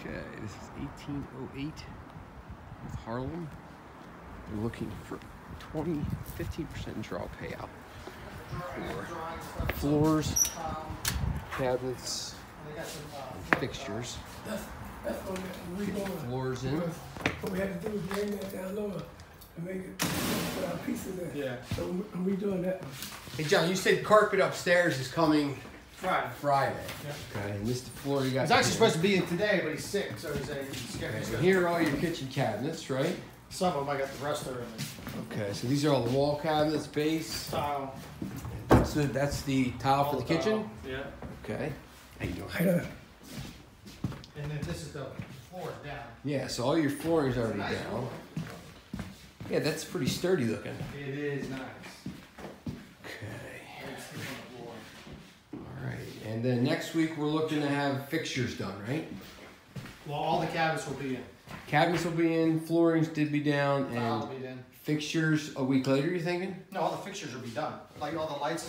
Okay, this is 1808 with Harlem. They're looking for 20, 15% draw payout for floors, cabinets, and fixtures. That's, that's what we Get going. floors in. What we had to do was bring that down lower and make it, put our pieces in. Yeah. So we- I'm redoing that one. Hey John, you said carpet upstairs is coming Friday. Friday. Yeah. Okay, and this floor you got. He's actually supposed to be in today, but he's sick, so he's, uh, he's Okay, so here are all your kitchen cabinets, right? Some of them I got the rest of them in Okay, so these are all the wall cabinets, base. tile. That's the, that's the tile for all the kitchen? tile. Yeah. Okay. How you doing? I don't, And then this is the floor down. Yeah, so all your flooring's already down. Yeah, that's pretty sturdy looking. It is nice. Okay. It's on the floor. All right. And then next week we're looking to have fixtures done, right? Well, all the cabinets will be in. Cabinets will be in, floorings did be down, Tile will and be in. fixtures a week later. You thinking? No, all the fixtures will be done. Like all the lights and